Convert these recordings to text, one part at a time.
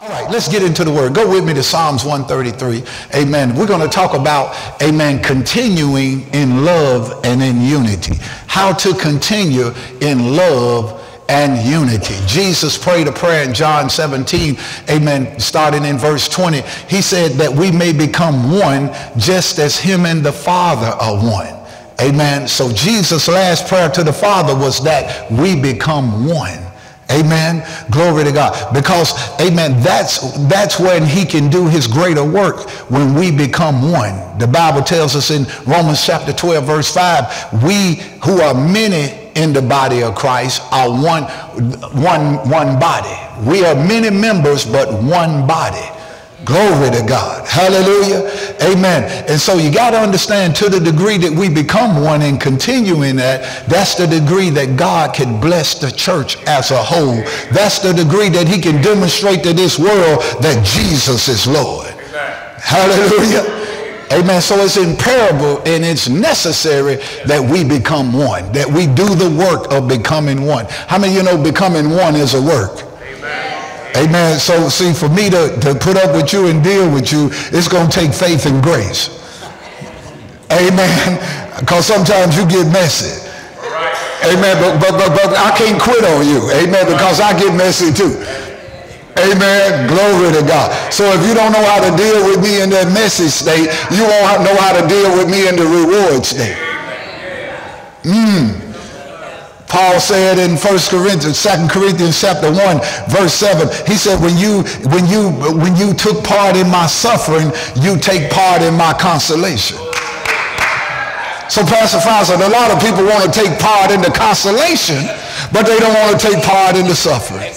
All right, let's get into the word. Go with me to Psalms 133. Amen. We're going to talk about, amen, continuing in love and in unity. How to continue in love and unity. Jesus prayed a prayer in John 17, amen, starting in verse 20. He said that we may become one just as him and the Father are one. Amen. So Jesus' last prayer to the Father was that we become one. Amen. Glory to God. Because, amen, that's, that's when he can do his greater work when we become one. The Bible tells us in Romans chapter 12, verse 5, we who are many in the body of Christ are one, one, one body. We are many members, but one body. Glory to God. Hallelujah. Amen. And so you got to understand to the degree that we become one and continue in that, that's the degree that God can bless the church as a whole. That's the degree that he can demonstrate to this world that Jesus is Lord. Hallelujah. Amen. So it's imperable and it's necessary that we become one, that we do the work of becoming one. How many you know becoming one is a work? Amen. So see, for me to, to put up with you and deal with you, it's going to take faith and grace. Amen. Because sometimes you get messy. Amen. But, but, but, but I can't quit on you. Amen. Because I get messy too. Amen. Glory to God. So if you don't know how to deal with me in that messy state, you won't know how to deal with me in the reward state. Mm. Paul said in 1 Corinthians, 2 Corinthians chapter 1, verse 7, he said, when you, when you, when you took part in my suffering, you take part in my consolation. So Pastor Fawcett, a lot of people want to take part in the consolation, but they don't want to take part in the suffering.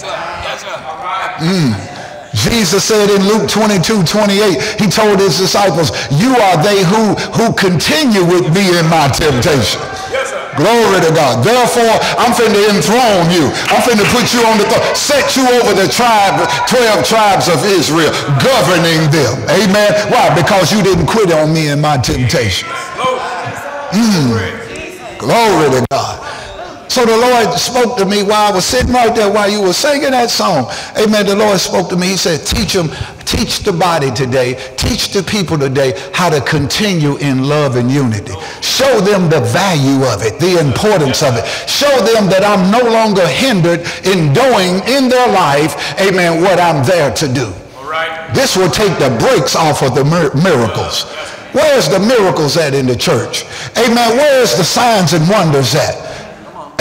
Mm. Jesus said in Luke 22, 28, he told his disciples, you are they who, who continue with me in my temptation. Glory to God. Therefore, I'm finna enthrone you. I'm finna put you on the throne. Set you over the tribe, 12 tribes of Israel, governing them. Amen. Why? Because you didn't quit on me in my temptation. Mm. Glory to God. So the Lord spoke to me while I was sitting right there while you were singing that song. Amen. The Lord spoke to me. He said, teach them, teach the body today, teach the people today how to continue in love and unity. Show them the value of it, the importance of it. Show them that I'm no longer hindered in doing in their life, amen, what I'm there to do. This will take the brakes off of the miracles. Where's the miracles at in the church? Amen. Where's the signs and wonders at?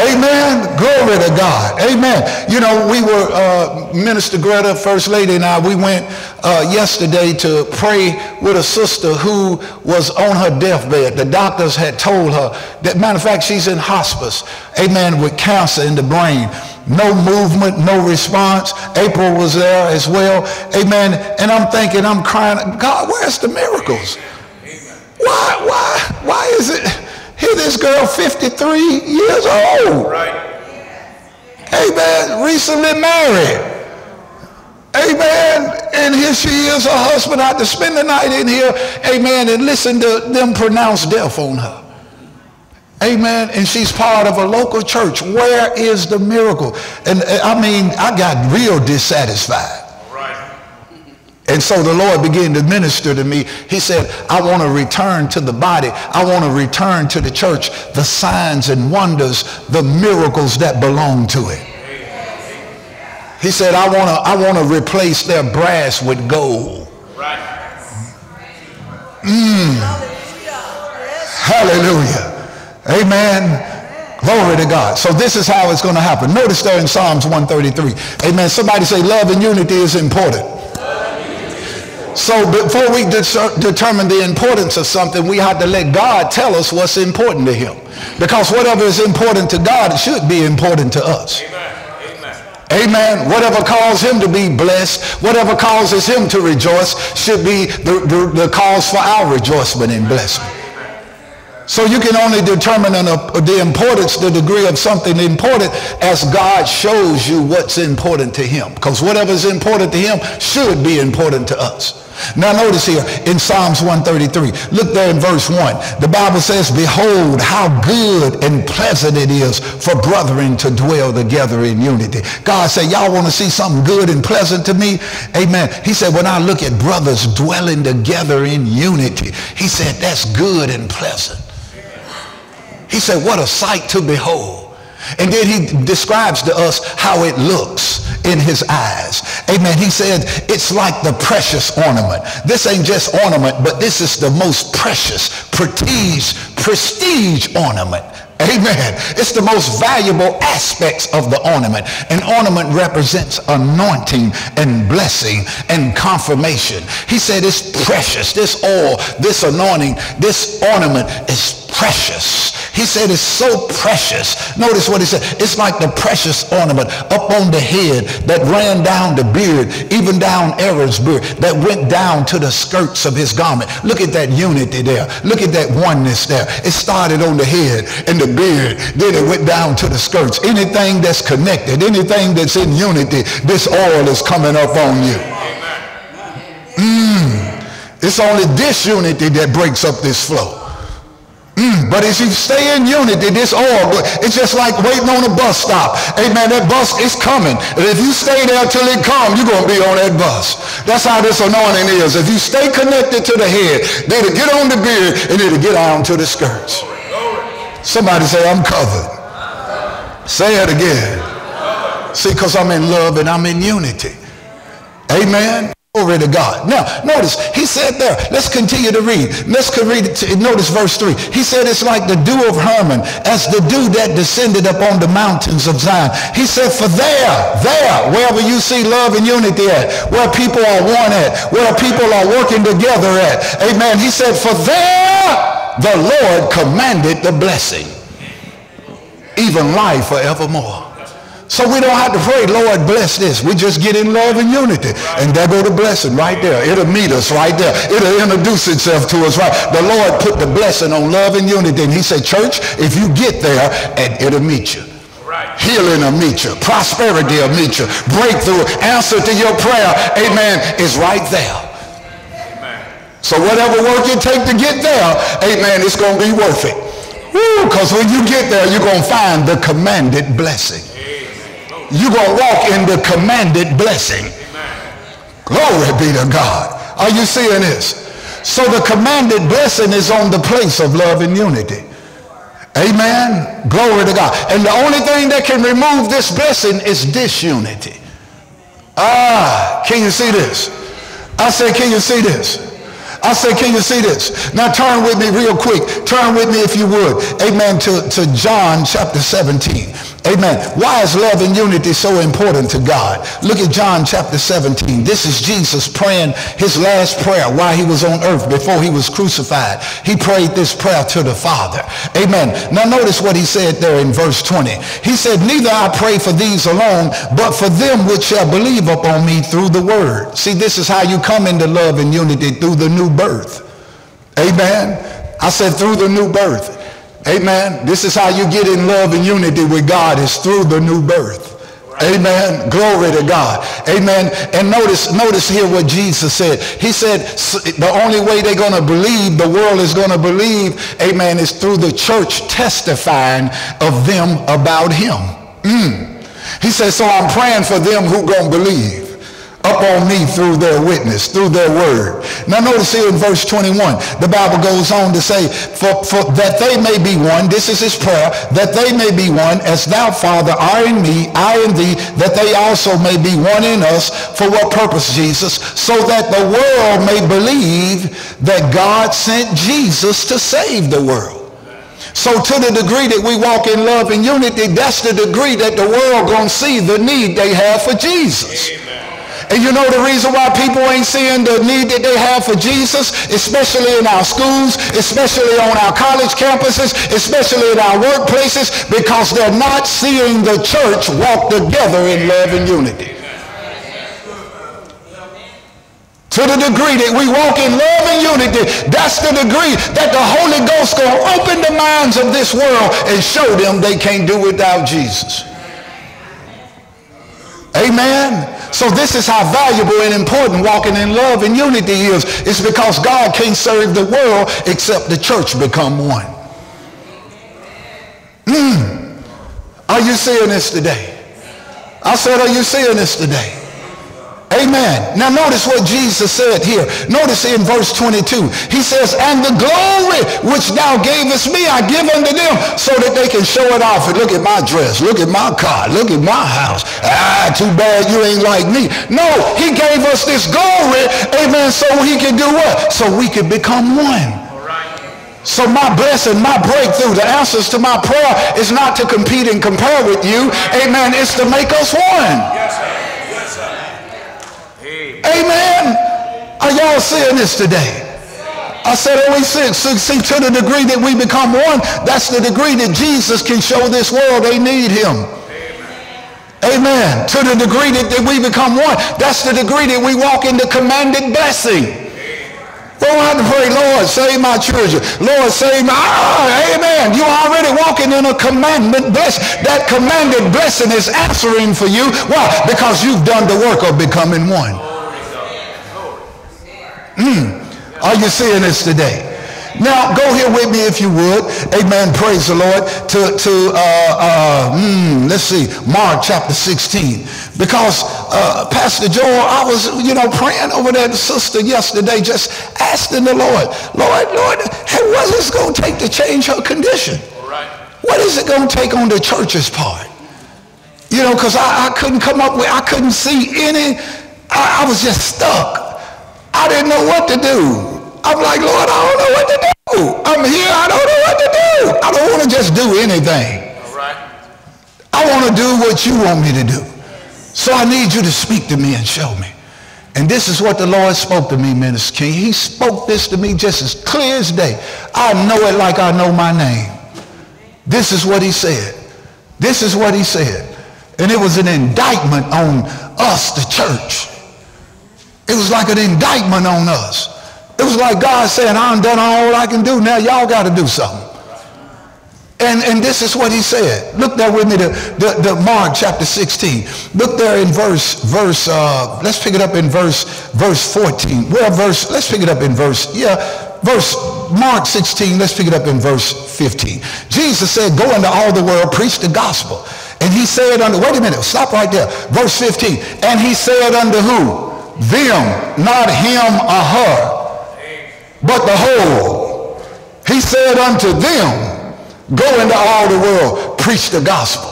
Amen. Glory to God. Amen. You know, we were, uh, Minister Greta, First Lady, and I, we went uh, yesterday to pray with a sister who was on her deathbed. The doctors had told her that, matter of fact, she's in hospice. Amen. With cancer in the brain. No movement, no response. April was there as well. Amen. And I'm thinking, I'm crying, God, where's the miracles? Why, why, why is it? Here this girl, 53 years old. Right. Amen. Recently married. Amen. And here she is, her husband had to spend the night in here. Amen. And listen to them pronounce death on her. Amen. And she's part of a local church. Where is the miracle? And uh, I mean, I got real dissatisfied. And so the Lord began to minister to me. He said, I want to return to the body. I want to return to the church the signs and wonders, the miracles that belong to it. He said, I want to I want to replace their brass with gold. Mm. Hallelujah. Amen. Glory to God. So this is how it's going to happen. Notice there in Psalms 133. Amen. Somebody say love and unity is important. So before we de- determine the importance of something, we have to let God tell us what's important to him. Because whatever is important to God, it should be important to us. Amen. Amen. Amen. Whatever calls him to be blessed, whatever causes him to rejoice, should be the, the, the cause for our rejoicement and blessing. So you can only determine the importance, the degree of something important as God shows you what's important to him. Because whatever is important to him should be important to us. Now notice here in Psalms 133, look there in verse 1. The Bible says, Behold, how good and pleasant it is for brethren to dwell together in unity. God said, y'all want to see something good and pleasant to me? Amen. He said, when I look at brothers dwelling together in unity, he said, that's good and pleasant. He said, what a sight to behold. And then he describes to us how it looks in his eyes. Amen. He said it's like the precious ornament. This ain't just ornament, but this is the most precious, prestige, prestige ornament. Amen. It's the most valuable aspects of the ornament. An ornament represents anointing and blessing and confirmation. He said it's precious. This oil, this anointing, this ornament is precious. He said it's so precious. Notice what he said. It's like the precious ornament up on the head that ran down the beard, even down Aaron's beard, that went down to the skirts of his garment. Look at that unity there. Look at that oneness there. It started on the head and the beard. Then it went down to the skirts. Anything that's connected, anything that's in unity, this oil is coming up on you. Mm. It's only this unity that breaks up this flow. Mm, but if you stay in unity, this oil, it's just like waiting on a bus stop. Amen. That bus is coming. And if you stay there till it comes, you're going to be on that bus. That's how this anointing is. If you stay connected to the head, then to get on the beard and to get on to the skirts. Somebody say, I'm covered. Say it again. See, because I'm in love and I'm in unity. Amen. Glory to God. Now, notice, he said there, let's continue to read. Let's read notice verse 3. He said it's like the dew of Hermon, as the dew that descended upon the mountains of Zion. He said, for there, there, wherever you see love and unity at, where people are one at, where people are working together at. Amen. He said, for there the Lord commanded the blessing, even life forevermore. So we don't have to pray, Lord, bless this. We just get in love and unity. And there go the blessing right there. It'll meet us right there. It'll introduce itself to us right. The Lord put the blessing on love and unity. And he said, church, if you get there, and it'll meet you. Healing will meet you. Prosperity will meet you. Breakthrough, answer to your prayer, amen, is right there. So whatever work you take to get there, amen, it's going to be worth it. Because when you get there, you're going to find the commanded blessing you're going to walk in the commanded blessing. Glory be to God. Are you seeing this? So the commanded blessing is on the place of love and unity. Amen. Glory to God. And the only thing that can remove this blessing is disunity. Ah, can you see this? I say, can you see this? I say, can you see this? Now turn with me real quick. Turn with me if you would. Amen. To, to John chapter 17. Amen. Why is love and unity so important to God? Look at John chapter 17. This is Jesus praying his last prayer while he was on earth before he was crucified. He prayed this prayer to the Father. Amen. Now notice what he said there in verse 20. He said, Neither I pray for these alone, but for them which shall believe upon me through the word. See, this is how you come into love and unity through the new birth. Amen. I said through the new birth. Amen. This is how you get in love and unity with God is through the new birth. Amen. Glory to God. Amen. And notice, notice here what Jesus said. He said the only way they're going to believe, the world is going to believe, amen, is through the church testifying of them about him. Mm. He said, so I'm praying for them who going to believe up on me through their witness, through their word. Now notice here in verse 21, the Bible goes on to say, for, for that they may be one, this is his prayer, that they may be one, as thou, Father, are in me, I in thee, that they also may be one in us. For what purpose, Jesus? So that the world may believe that God sent Jesus to save the world. So to the degree that we walk in love and unity, that's the degree that the world going to see the need they have for Jesus. Amen. And you know the reason why people ain't seeing the need that they have for Jesus, especially in our schools, especially on our college campuses, especially in our workplaces, because they're not seeing the church walk together in love and unity. To the degree that we walk in love and unity, that's the degree that the Holy Ghost to open the minds of this world and show them they can't do without Jesus. Amen. So this is how valuable and important walking in love and unity is. It's because God can't serve the world except the church become one. Mm. Are you seeing this today? I said, are you seeing this today? Amen. Now notice what Jesus said here. Notice in verse 22. He says, and the glory which thou gavest me, I give unto them so that they can show it off. And look at my dress. Look at my car. Look at my house. Ah, too bad you ain't like me. No, he gave us this glory, amen, so he can do what? So we can become one. So my blessing, my breakthrough, the answers to my prayer is not to compete and compare with you. Amen. It's to make us one. Amen. Are y'all seeing this today? I said only six. See, to the degree that we become one, that's the degree that Jesus can show this world they need him. Amen. To the degree that, that we become one, that's the degree that we walk in the commanded blessing. Don't have to pray, Lord, save my children. Lord, save my... Ah, amen. You're already walking in a commandment blessing. That commanded blessing is answering for you. Why? Because you've done the work of becoming one. Mm. Are you seeing this today? Now, go here with me if you would. Amen. Praise the Lord. To, to uh, uh, mm, let's see, Mark chapter 16. Because uh, Pastor Joel, I was, you know, praying over that sister yesterday, just asking the Lord, Lord, Lord, hey, what is this going to take to change her condition? What is it going to take on the church's part? You know, because I, I couldn't come up with, I couldn't see any, I, I was just stuck. I didn't know what to do. I'm like, Lord, I don't know what to do. I'm here. I don't know what to do. I don't want to just do anything. All right. I want to do what you want me to do. So I need you to speak to me and show me. And this is what the Lord spoke to me, Minister King. He spoke this to me just as clear as day. I know it like I know my name. This is what he said. This is what he said. And it was an indictment on us, the church. It was like an indictment on us. It was like God saying, I'm done all I can do. Now y'all got to do something. And, and this is what he said. Look there with me to the, the Mark chapter 16. Look there in verse, verse, uh, let's pick it up in verse, verse 14. Well, verse, let's pick it up in verse, yeah, verse, Mark 16, let's pick it up in verse 15. Jesus said, go into all the world, preach the gospel. And he said unto, wait a minute, stop right there. Verse 15. And he said unto who? Them, not him or her, but the whole. He said unto them, go into all the world, preach the gospel.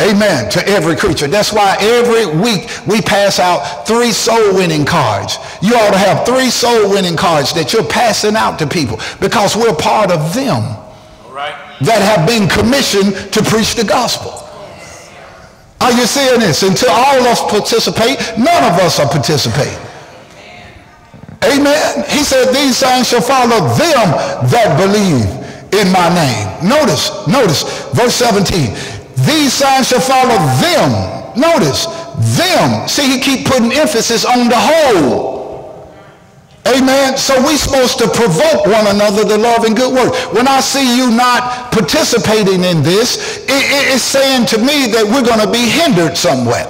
Amen. To every creature. That's why every week we pass out three soul winning cards. You ought to have three soul winning cards that you're passing out to people because we're part of them that have been commissioned to preach the gospel. Are you seeing this? Until all of us participate, none of us are participating. Amen. He said, these signs shall follow them that believe in my name. Notice, notice, verse 17. These signs shall follow them. Notice, them. See, he keep putting emphasis on the whole. Amen. So we're supposed to provoke one another to love and good work. When I see you not participating in this, it, it, it's saying to me that we're going to be hindered somewhere.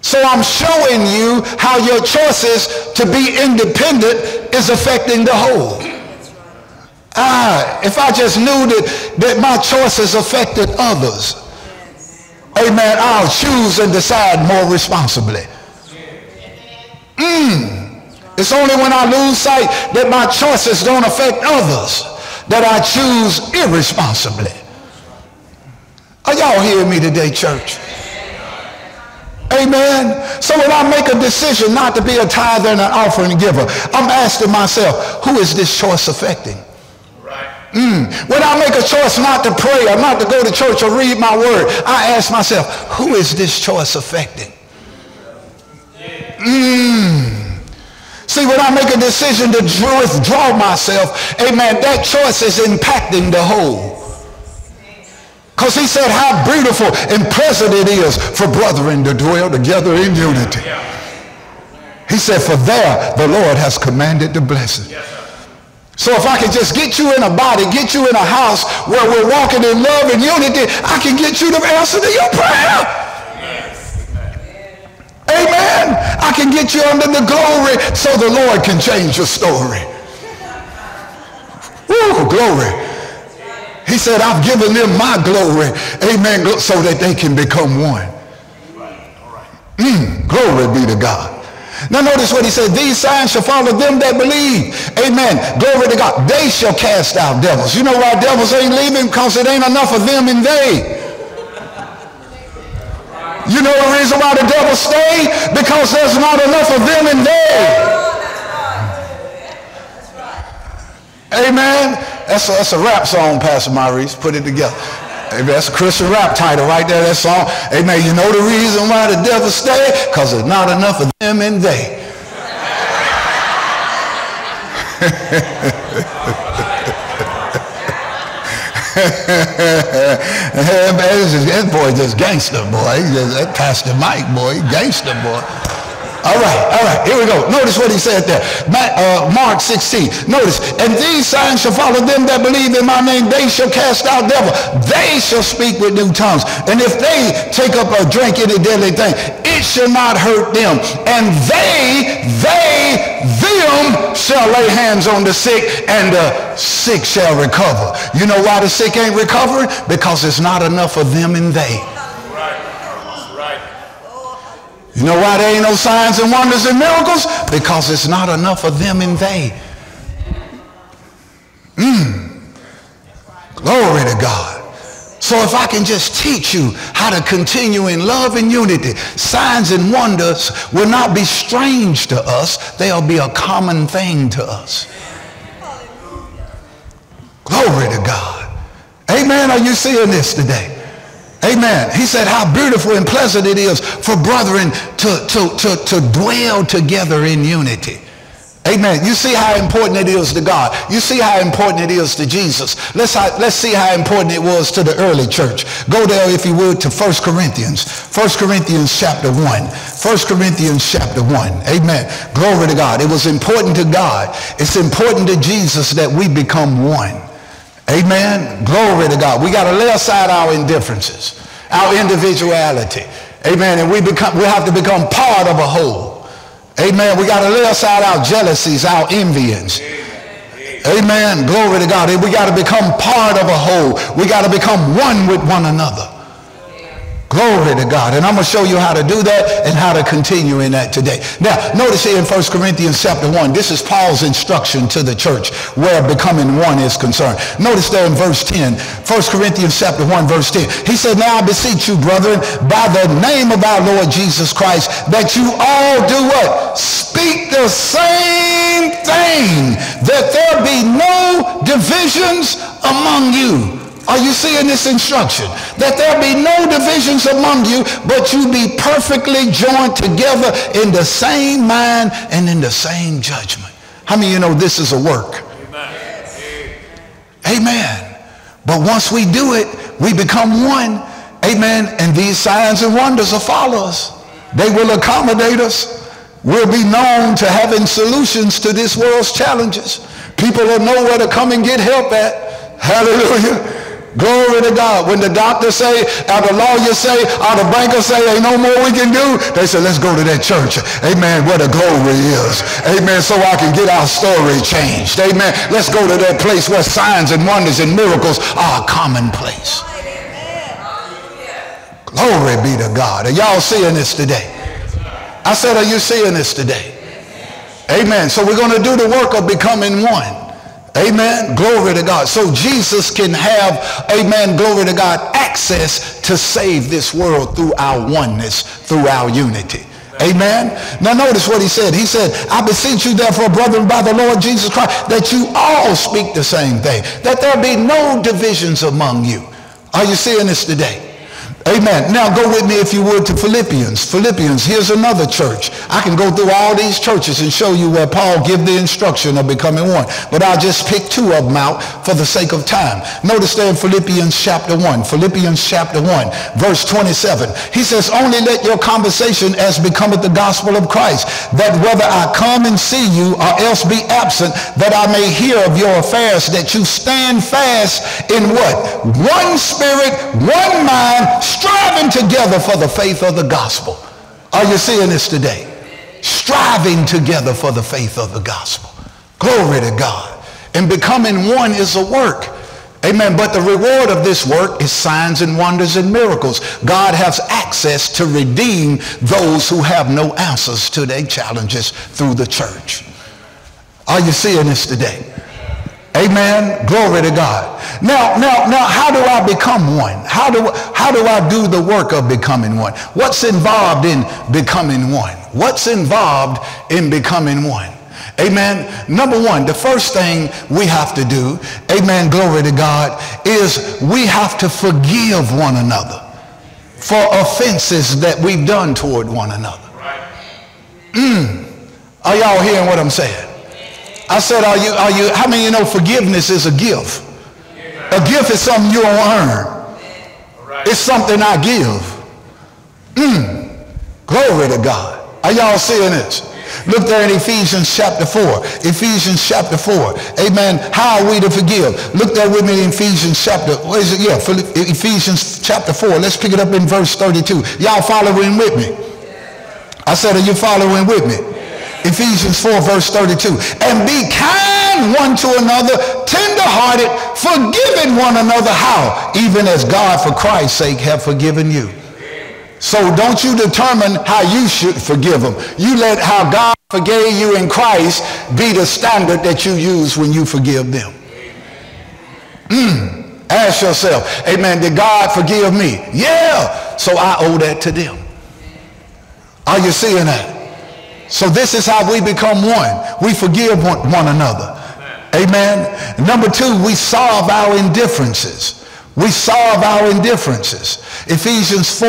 So I'm showing you how your choices to be independent is affecting the whole. Ah, if I just knew that, that my choices affected others, amen, I'll choose and decide more responsibly. Mm. It's only when I lose sight that my choices don't affect others that I choose irresponsibly. Are y'all hearing me today, church? Amen. So when I make a decision not to be a tither and an offering giver, I'm asking myself, who is this choice affecting? Mm. When I make a choice not to pray or not to go to church or read my word, I ask myself, who is this choice affecting? Mm. See, when I make a decision to withdraw myself, amen, that choice is impacting the whole. Because he said how beautiful and pleasant it is for brethren to dwell together in unity. He said, for there the Lord has commanded the blessing. So if I can just get you in a body, get you in a house where we're walking in love and unity, I can get you the answer to your prayer. Amen. I can get you under the glory so the Lord can change your story. Woo, glory. He said, I've given them my glory. Amen. So that they can become one. Mm, glory be to God. Now notice what he said. These signs shall follow them that believe. Amen. Glory to God. They shall cast out devils. You know why devils ain't leaving? Because it ain't enough of them and they. You know the reason why the devil stay? Because there's not enough of them and they. Amen. That's a, that's a rap song, Pastor Maurice. Put it together. Amen. That's a Christian rap title right there, that song. Amen. You know the reason why the devil stay? Because there's not enough of them and they. that boy just gangster, boy. That Pastor Mike, boy, gangster, boy. All right, all right, here we go. Notice what he said there. Uh, Mark 16. Notice, and these signs shall follow them that believe in my name. They shall cast out devil. They shall speak with new tongues. And if they take up or drink any deadly thing, shall not hurt them. And they, they, them shall lay hands on the sick and the sick shall recover. You know why the sick ain't recovering? Because it's not enough of them and they. You know why there ain't no signs and wonders and miracles? Because it's not enough of them and they. Mm. Glory to God. So if I can just teach you how to continue in love and unity, signs and wonders will not be strange to us. They'll be a common thing to us. Glory to God. Amen. Are you seeing this today? Amen. He said how beautiful and pleasant it is for brethren to, to, to, to dwell together in unity. Amen. You see how important it is to God. You see how important it is to Jesus. Let's, let's see how important it was to the early church. Go there, if you would, to 1 Corinthians. 1 Corinthians chapter 1. 1 Corinthians chapter 1. Amen. Glory to God. It was important to God. It's important to Jesus that we become one. Amen. Glory to God. We got to lay aside our indifferences, our individuality. Amen. And we become we have to become part of a whole. Amen. We got to lay aside our jealousies, our envyings. Amen. Glory to God. We got to become part of a whole. We got to become one with one another. Glory to God. And I'm going to show you how to do that and how to continue in that today. Now, notice here in 1 Corinthians chapter 1, this is Paul's instruction to the church where becoming one is concerned. Notice there in verse 10, 1 Corinthians chapter 1, verse 10. He said, Now I beseech you, brethren, by the name of our Lord Jesus Christ, that you all do what? Speak the same thing, that there be no divisions among you are you seeing this instruction? That there be no divisions among you, but you be perfectly joined together in the same mind and in the same judgment. How many of you know this is a work? Amen. Amen. But once we do it, we become one. Amen. And these signs and wonders will follow us. They will accommodate us. We'll be known to having solutions to this world's challenges. People will know where to come and get help at. Hallelujah. Glory to God. When the doctor say, or the lawyer say, or the banker say, ain't no more we can do, they say, let's go to that church. Amen. Where the glory is. Amen. So I can get our story changed. Amen. Let's go to that place where signs and wonders and miracles are commonplace. Glory be to God. Are y'all seeing this today? I said, are you seeing this today? Amen. So we're going to do the work of becoming one. Amen. Glory to God. So Jesus can have, amen, glory to God, access to save this world through our oneness, through our unity. Amen. Now notice what he said. He said, I beseech you therefore, brethren, by the Lord Jesus Christ, that you all speak the same thing, that there be no divisions among you. Are you seeing this today? Amen. Now go with me, if you would, to Philippians. Philippians, here's another church. I can go through all these churches and show you where Paul give the instruction of becoming one. But I'll just pick two of them out for the sake of time. Notice there in Philippians chapter 1. Philippians chapter 1, verse 27. He says, only let your conversation as becometh the gospel of Christ, that whether I come and see you or else be absent, that I may hear of your affairs, that you stand fast in what? One spirit, one mind, striving together for the faith of the gospel. Are you seeing this today? Striving together for the faith of the gospel. Glory to God. And becoming one is a work. Amen. But the reward of this work is signs and wonders and miracles. God has access to redeem those who have no answers to their challenges through the church. Are you seeing this today? Amen. Glory to God. Now, now, now, how do I become one? How do, how do I do the work of becoming one? What's involved in becoming one? What's involved in becoming one? Amen. Number one, the first thing we have to do, amen, glory to God, is we have to forgive one another for offenses that we've done toward one another. Mm. Are y'all hearing what I'm saying? I said, are you, are you, how many you know forgiveness is a gift? A gift is something you don't earn. It's something I give. Mm. Glory to God. Are y'all seeing this? Look there in Ephesians chapter 4. Ephesians chapter 4. Amen. How are we to forgive? Look there with me in Ephesians chapter, what is it? Yeah, Ephesians chapter 4. Let's pick it up in verse 32. Y'all following with me? I said, are you following with me? Ephesians 4 verse 32. And be kind one to another, tenderhearted, forgiving one another. How? Even as God for Christ's sake have forgiven you. So don't you determine how you should forgive them. You let how God forgave you in Christ be the standard that you use when you forgive them. Mm. Ask yourself, amen, did God forgive me? Yeah. So I owe that to them. Are you seeing that? So this is how we become one. We forgive one, one another. Amen. Number two, we solve our indifferences. We solve our indifferences. Ephesians 4.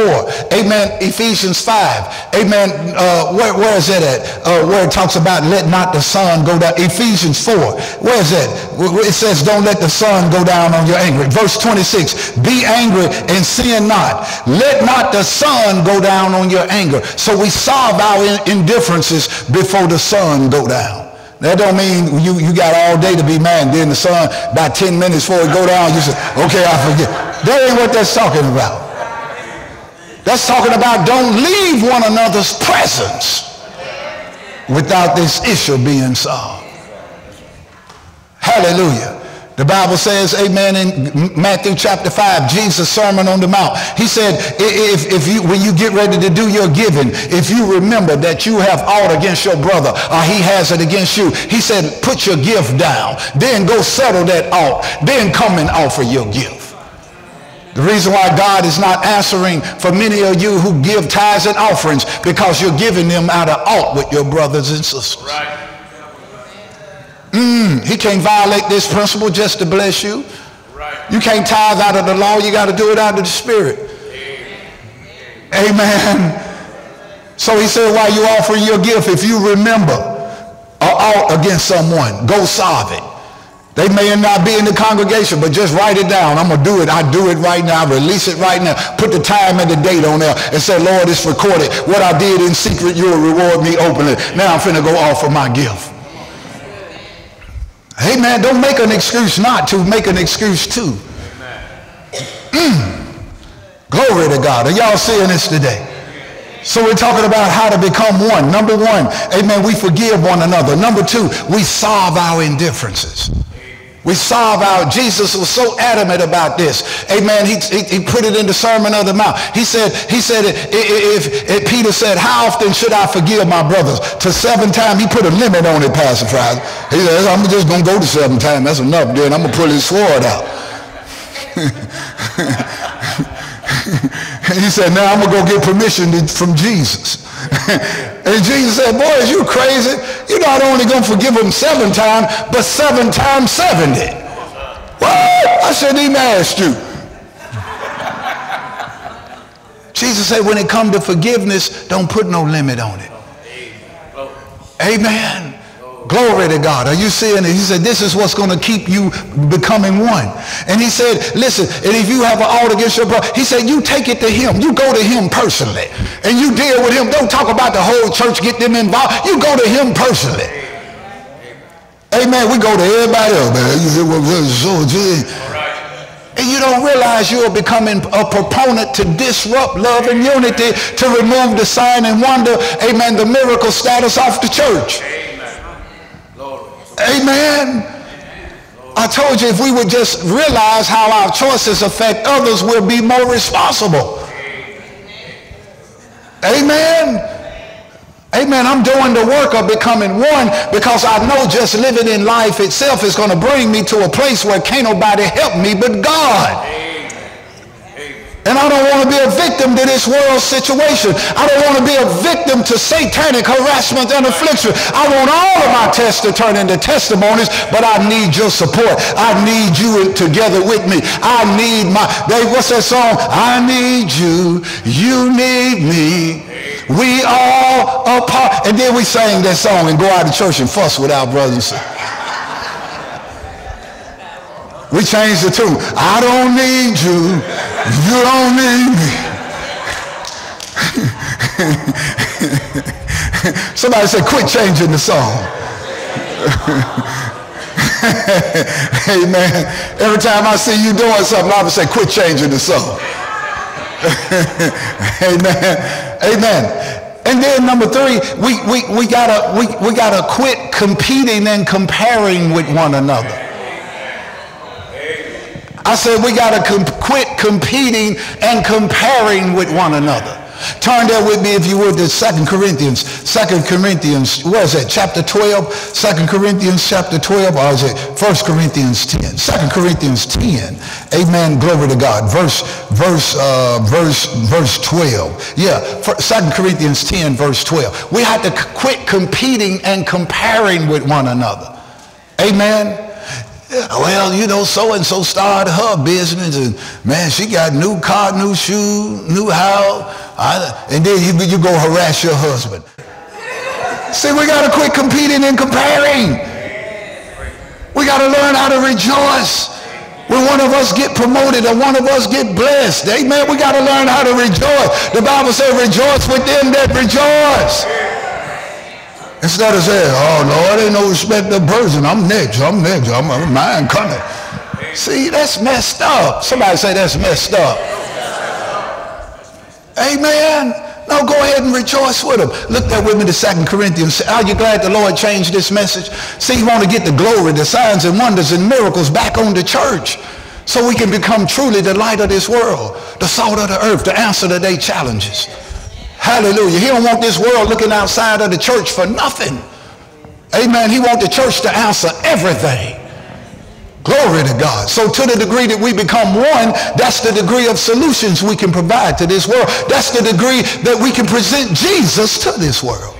Amen. Ephesians 5. Amen. Uh, where, where is it at? Uh, where it talks about let not the sun go down. Ephesians 4. Where is it? It says don't let the sun go down on your anger. Verse 26. Be angry and sin not. Let not the sun go down on your anger. So we solve our indifferences before the sun go down. That don't mean you, you got all day to be mad. Then the sun, about 10 minutes before it go down, you say, okay, I forget. That ain't what that's talking about. That's talking about don't leave one another's presence without this issue being solved. Hallelujah. The Bible says, amen, in Matthew chapter 5, Jesus' Sermon on the Mount. He said, if, if you, when you get ready to do your giving, if you remember that you have aught against your brother or he has it against you, he said, put your gift down. Then go settle that ought. Then come and offer your gift. The reason why God is not answering for many of you who give tithes and offerings because you're giving them out of ought with your brothers and sisters. Right. Mm, he can't violate this principle just to bless you. Right. You can't tithe out of the law. You got to do it out of the spirit. Amen. Amen. So he said, while you offering your gift, if you remember or out against someone, go solve it. They may not be in the congregation, but just write it down. I'm going to do it. I do it right now. I release it right now. Put the time and the date on there and say, Lord, it's recorded. What I did in secret, you will reward me openly. Now I'm finna go offer my gift. Amen. Don't make an excuse not to. Make an excuse to. Mm. Glory to God. Are y'all seeing this today? So we're talking about how to become one. Number one, amen, we forgive one another. Number two, we solve our indifferences. We solve out. Jesus was so adamant about this. Amen. He, he, he, put it in the Sermon of the Mount. He said, he said, if, if, if, Peter said, how often should I forgive my brothers? To seven times, he put a limit on it, Pastor Fries. He said, I'm just going to go to seven times. That's enough. Then I'm going to pull his sword out. and he said, now I'm going to go get permission to, from Jesus. and Jesus said, boy, is you crazy? You're not only going to forgive them seven times, but seven times 70. What? I shouldn't even ask you. Jesus said, when it comes to forgiveness, don't put no limit on it. Amen. Glory to God. Are you seeing it? He said, this is what's going to keep you becoming one. And he said, listen, and if you have an ought against your brother, he said, you take it to him. You go to him personally. And you deal with him. Don't talk about the whole church, get them involved. You go to him personally. Amen. We go to everybody else, man. You hear what so And you don't realize you are becoming a proponent to disrupt love and unity, to remove the sign and wonder, amen, the miracle status off the church. Amen. I told you if we would just realize how our choices affect others, we'll be more responsible. Amen. Amen. I'm doing the work of becoming one because I know just living in life itself is going to bring me to a place where can't nobody help me but God. And I don't want to be a victim to this world situation. I don't want to be a victim to satanic harassment and affliction. I want all of my tests to turn into testimonies, but I need your support. I need you together with me. I need my, they, what's that song? I need you. You need me. We all a part. And then we sang that song and go out to church and fuss with our brothers and sisters. We changed the tune. I don't need you. You don't need me. Somebody said, quit changing the song. Amen. Every time I see you doing something, I would say, quit changing the song. Amen. Amen. And then number three, we, we, we gotta we, we gotta quit competing and comparing with one another. I said we got to com- quit competing and comparing with one another. Turn there with me, if you would, to 2 Corinthians. 2 Corinthians, what is that, chapter 12? 2 Corinthians chapter 12, or is it 1 Corinthians 10? 2 Corinthians 10. Amen, glory to God. Verse, verse, uh, verse, verse 12. Yeah, 2 Corinthians 10, verse 12. We have to quit competing and comparing with one another. Amen well, you know, so-and-so started her business and man, she got new car, new shoe, new house. I, and then you, you go harass your husband. See, we got to quit competing and comparing. We got to learn how to rejoice. When one of us get promoted or one of us get blessed, amen, we got to learn how to rejoice. The Bible says rejoice with them that rejoice. Instead of saying, oh, Lord, ain't no respect of person. I'm next. I'm next. I'm, I'm mine coming. See, that's messed up. Somebody say that's messed up. Amen. Now go ahead and rejoice with them. Look there with me to 2 Corinthians. Are you glad the Lord changed this message? See, you want to get the glory, the signs and wonders and miracles back on the church so we can become truly the light of this world, the salt of the earth, the answer to their challenges. Hallelujah. He don't want this world looking outside of the church for nothing. Amen. He want the church to answer everything. Glory to God. So to the degree that we become one, that's the degree of solutions we can provide to this world. That's the degree that we can present Jesus to this world.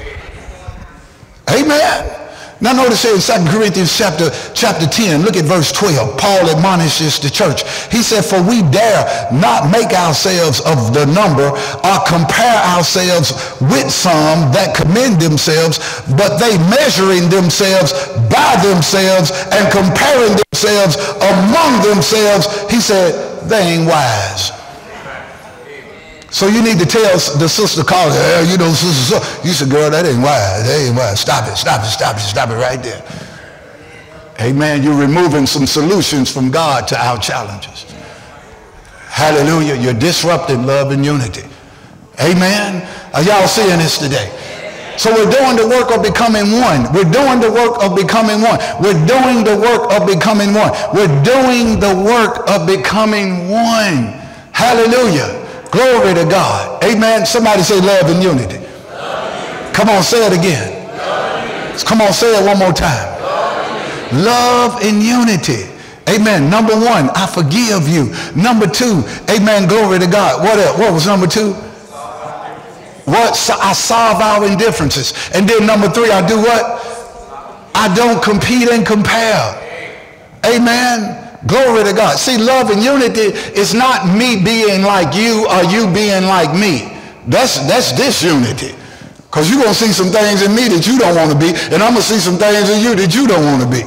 Amen. Now notice here in 2 Corinthians chapter, chapter 10, look at verse 12. Paul admonishes the church. He said, for we dare not make ourselves of the number or compare ourselves with some that commend themselves, but they measuring themselves by themselves and comparing themselves among themselves. He said, they ain't wise. So you need to tell the sister calling, hey, you know, sister, sister. You said, girl, that ain't wise. That ain't wise. Stop it, stop it, stop it, stop it right there. Amen. You're removing some solutions from God to our challenges. Hallelujah. You're disrupting love and unity. Amen. Are y'all seeing this today? So we're doing the work of becoming one. We're doing the work of becoming one. We're doing the work of becoming one. We're doing the work of becoming one. Hallelujah. Glory to God. Amen. Somebody say love and unity. Love Come on, say it again. Come on, say it one more time. Love, and unity. Amen. Number one, I forgive you. Number two, amen. Glory to God. What else? What was number two? What? I solve our indifferences. And then number three, I do what? I don't compete and compare. Amen. Glory to God. See, love and unity is not me being like you or you being like me. That's, that's disunity. Because you're going to see some things in me that you don't want to be, and I'm going to see some things in you that you don't want to be.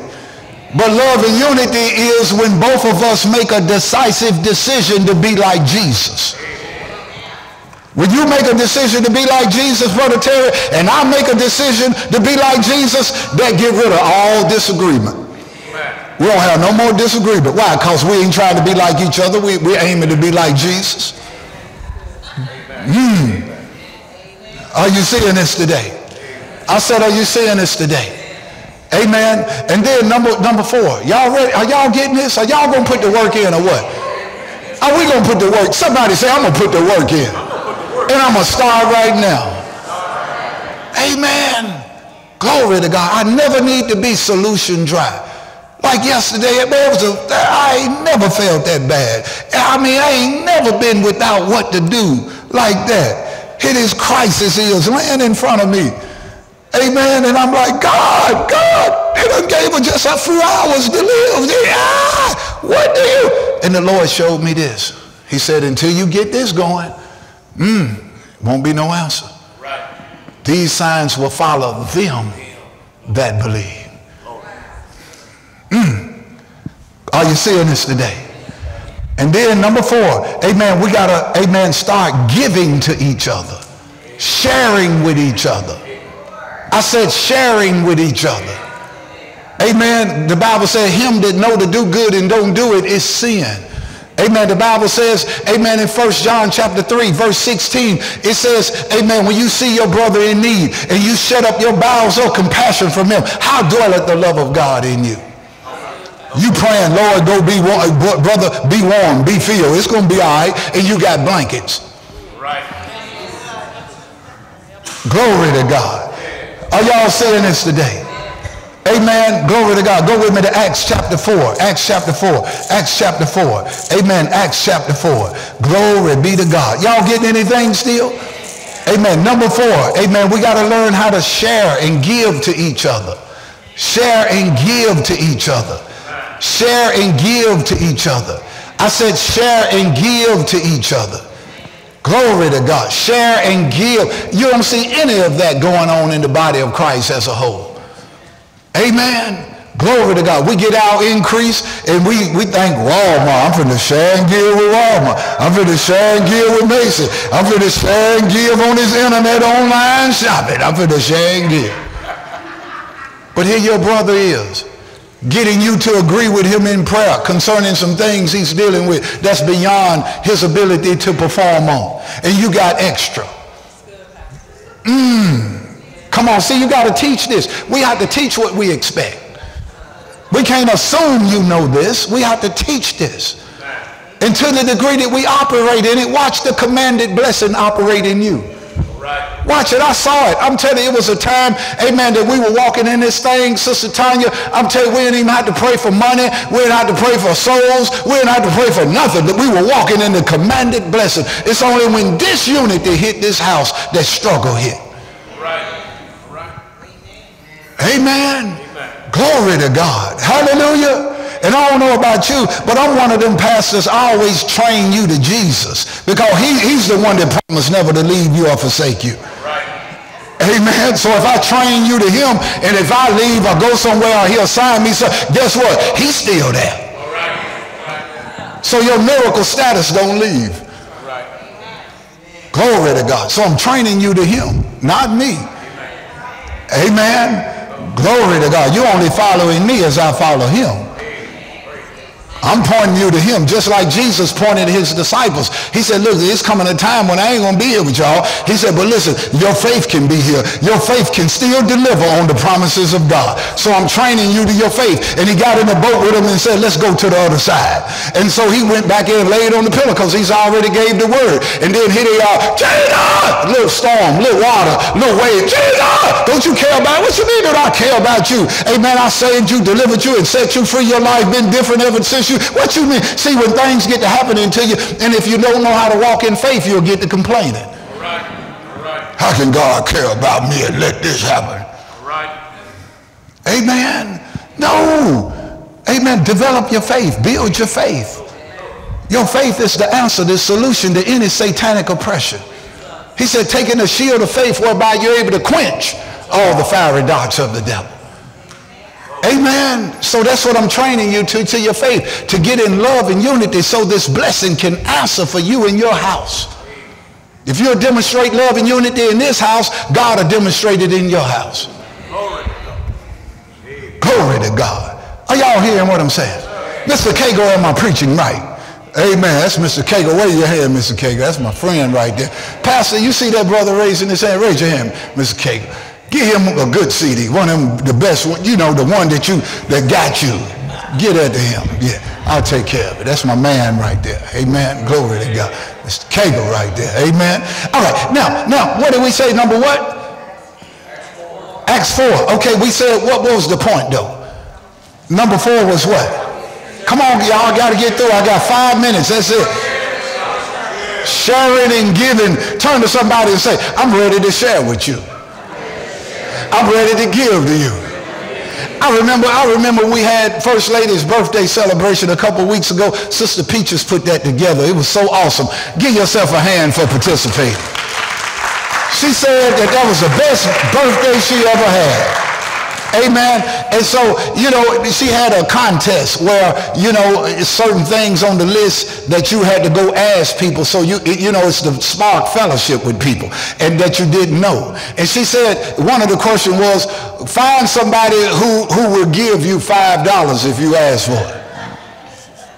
But love and unity is when both of us make a decisive decision to be like Jesus. When you make a decision to be like Jesus, Brother Terry, and I make a decision to be like Jesus, that get rid of all disagreement. We don't have no more disagreement. Why? Because we ain't trying to be like each other. We, we're aiming to be like Jesus. Hmm. Are you seeing this today? I said, are you seeing this today? Amen. And then number number four. Y'all ready? Are y'all getting this? Are y'all gonna put the work in or what? Are we gonna put the work? Somebody say, I'm gonna put the work in. And I'm gonna start right now. Amen. Glory to God. I never need to be solution dry. Like yesterday, man, was a, I ain't never felt that bad. I mean, I ain't never been without what to do like that. Here this crisis is laying in front of me. Amen. And I'm like, God, God, they done gave us just a few hours to live. Yeah, what do you? And the Lord showed me this. He said, until you get this going, mm, won't be no answer. Right. These signs will follow them that believe. Mm. Are you seeing this today? And then number four, amen, we got to, amen, start giving to each other, sharing with each other. I said sharing with each other. Amen. The Bible said him that know to do good and don't do it is sin. Amen. The Bible says, amen, in 1 John chapter 3, verse 16, it says, amen, when you see your brother in need and you shut up your bowels of compassion from him, how dwelleth the love of God in you? You praying, Lord, go be warm, brother, be warm, be filled. It's going to be all right. And you got blankets. Right. Glory to God. Are y'all saying this today? Amen. Glory to God. Go with me to Acts chapter 4. Acts chapter 4. Acts chapter 4. Amen. Acts chapter 4. Glory be to God. Y'all getting anything still? Amen. Number four. Amen. We got to learn how to share and give to each other. Share and give to each other. Share and give to each other. I said share and give to each other. Glory to God. Share and give. You don't see any of that going on in the body of Christ as a whole. Amen. Glory to God. We get our increase and we, we thank Walmart. I'm the share and give with Walmart. I'm the share and give with Mason. I'm the share and give on this internet online shopping. I'm the share and give. But here your brother is getting you to agree with him in prayer concerning some things he's dealing with that's beyond his ability to perform on. And you got extra. Mmm. Come on, see, you got to teach this. We have to teach what we expect. We can't assume you know this. We have to teach this. And to the degree that we operate in it, watch the commanded blessing operate in you. Watch it. I saw it. I'm telling you, it was a time, amen, that we were walking in this thing, Sister Tanya. I'm telling you, we didn't even have to pray for money. We didn't have to pray for souls. We didn't have to pray for nothing. That we were walking in the commanded blessing. It's only when this unity hit this house that struggle hit. Right. Right. Amen. Amen. Glory to God. Hallelujah. And I don't know about you, but I'm one of them pastors I always train you to Jesus because he, he's the one that promised never to leave you or forsake you. Amen. So if I train you to him and if I leave or go somewhere or he assign me, so guess what? He's still there. So your miracle status don't leave. Glory to God. So I'm training you to him, not me. Amen. Glory to God. You're only following me as I follow him. I'm pointing you to him just like Jesus pointed his disciples. He said, look, it's coming a time when I ain't going to be here with y'all. He said, but listen, your faith can be here. Your faith can still deliver on the promises of God. So I'm training you to your faith. And he got in the boat with him and said, let's go to the other side. And so he went back in and laid on the pillow because he's already gave the word. And then here they are, Jesus! Little storm, little water, little wave. Jesus! Don't you care about it? What you mean that I care about you? Amen. I saved you, delivered you, and set you free. Your life been different ever since you you. What you mean? See, when things get to happening to you, and if you don't know how to walk in faith, you'll get to complaining. All right. All right. How can God care about me and let this happen? Right. Amen. No. Amen. Develop your faith. Build your faith. Your faith is the answer, the solution to any satanic oppression. He said, taking the shield of faith whereby you're able to quench all the fiery darts of the devil. Amen. So that's what I'm training you to, to your faith, to get in love and unity so this blessing can answer for you in your house. If you'll demonstrate love and unity in this house, God will demonstrate it in your house. Glory to God. Are y'all hearing what I'm saying? Mr. Cagle, am I preaching right? Amen. That's Mr. Cagle. Wave your hand, Mr. Cagle. That's my friend right there. Pastor, you see that brother raising his hand? Raise your hand, Mr. Cagle. Give him a good CD. One of them, the best one. You know, the one that you, that got you. Get that to him. Yeah, I'll take care of it. That's my man right there. Amen. Glory to God. Mr. Cagle right there. Amen. All right. Now, now, what did we say? Number what? Acts 4. Okay, we said, what was the point though? Number four was what? Come on, y'all got to get through. I got five minutes. That's it. Sharing and giving. Turn to somebody and say, I'm ready to share with you. I'm ready to give to you. I remember, I remember we had First Lady's birthday celebration a couple weeks ago. Sister Peaches put that together. It was so awesome. Give yourself a hand for participating. She said that that was the best birthday she ever had. Amen. And so, you know, she had a contest where, you know, certain things on the list that you had to go ask people. So, you, you know, it's the spark fellowship with people and that you didn't know. And she said one of the questions was, find somebody who, who will give you $5 if you ask for it.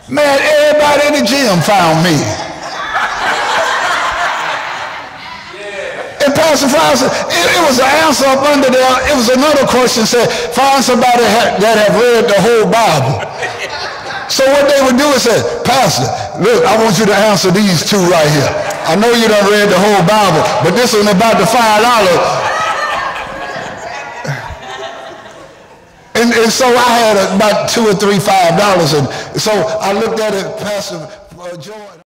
Man, everybody in the gym found me. Pastor it, it, was an answer up under there. It was another question said, find somebody ha- that have read the whole Bible. So what they would do is say, Pastor, look, I want you to answer these two right here. I know you done read the whole Bible, but this one about the five dollars. And, and so I had about two or three five dollars, and so I looked at it, Pastor uh, Jordan.